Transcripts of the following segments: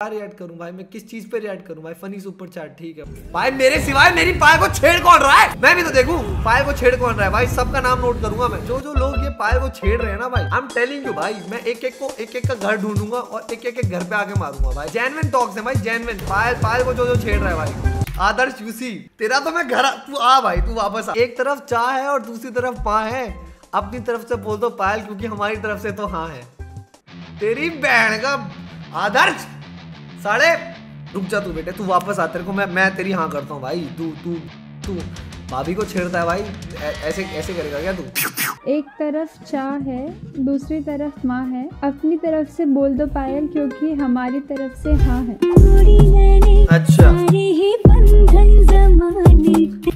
क्या रिएक्ट करूँ भाई? मैं किस चीज़ पे रिएक्ट करूँ भाई? फनी सुपर चैट ठीक है। भाई, मेरे सिवाय मेरी पायल को छेड़ कौन रहा है? मैं भी तो देखूँ, पायल को छेड़ कौन रहा है? भाई, सबका नाम नोट करूँगा मैं। जो जो लोग ये पायल को छेड़ रहे हैं ना भाई आई एम टेलिंग यू भाई, मैं एक एक को एक एक का घर ढूंढूँगा और एक एक के घर पे आके मारूँगा भाई। जेनविन टॉक्स है भाई जेनविन पायल पायल को जो जो छेड़ रहा है भाई। आदर्श यूसी, तेरा तो मैं घर तू आ भाई, तू वापस आ। एक तरफ़ चाह है और दूसरी तरफ़ पा है। अपनी तरफ़ से बोल दो पायल, क्योंकि हमारी तरफ़ से तो हाँ है। तेरी बहन का आदर्श साढ़े रुक जा तू बेटे तू वापस आ तेरे को मैं मैं तेरी हाँ करता हूँ भाई तू तू तू भाभी को छेड़ता है भाई ऐ- ऐसे ऐसे करेगा क्या तू? एक तरफ़ चाह है दूसरी तरफ़ माँ है अपनी तरफ़ से बोल दो पायल क्योंकि हमारी तरफ़ से हाँ है। अच्छा।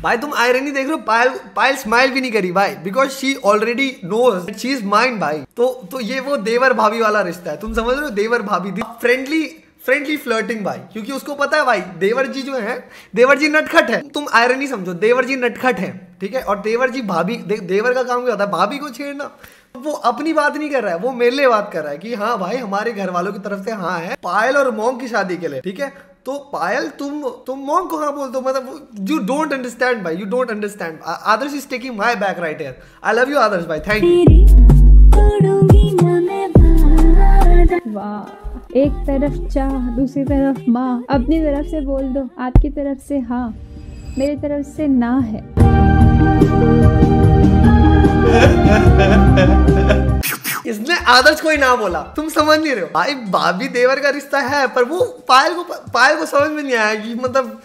भाई तुम आयरनी देख रहे हो पायल पायल स्माइल भी नहीं करी भाई because she already knows she is mind भाई। तो तो ये वो देवर भाभी वाला रिश्ता है तुम समझ रहे हो देवर भाभी फ्रेंडली फ्रेंडली फ्लर्टिंग भाई क्योंकि उसको पता है भाई देवर जी जो है देवर जी नटखट है। तुम आयरनी समझो देवर जी नटखट है ठीक है? और देवर जी भाभी दे, देवर का काम क्या होता है? भाभी को छेड़ना। वो अपनी बात नहीं कर रहा है वो मेरे लिए बात कर रहा है कि हाँ भाई हमारे घर वालों की तरफ़ से हाँ है पायल और मोंग की शादी के लिए ठीक है? तो पायल तुम तुम मोंग को हाँ बोल दो मतलब यू डोंट अंडरस्टैंड भाई you don't understand Adarsh is taking my back right here I love you Adarsh भाई थैंक यू वाह। एक तरफ़ चाह, दूसरी तरफ़ माँ। अपनी तरफ़ से बोल दो, आपकी तरफ़ से हाँ मेरी तरफ़ से ना है। इसने आदर्श को ही ना बोला। तुम समझ नहीं रहे हो। भाई, भाभी देवर का रिश्ता है, पर वो पायल को पायल को समझ में नहीं आया कि मतलब